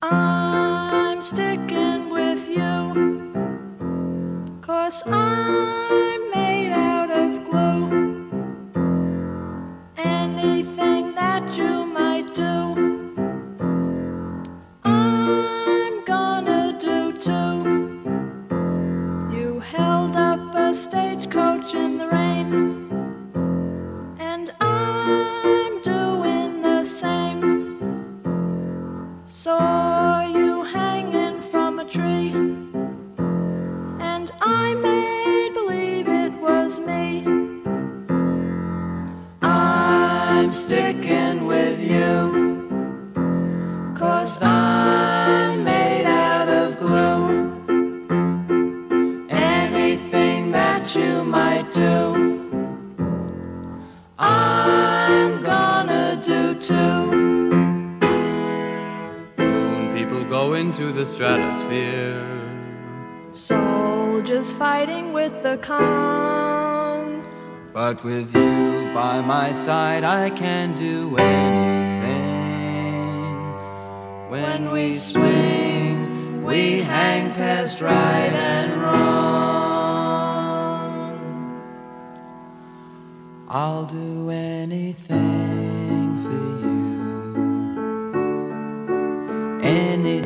I'm sticking with you. Cause I'm made out of glue. Anything that you might do, I'm gonna do too. You held up a stagecoach in the rain. And I'm doing the same. Saw and I made believe it was me. I'm sticking with you, cause I'm made out of glue. Anything that you might do, I'm gonna do too. Moon people go into the stratosphere soldiers fighting with the Khan. But with you by my side, I can do anything. When we swing, we hang past right and wrong. I'll do anything for you. Anything.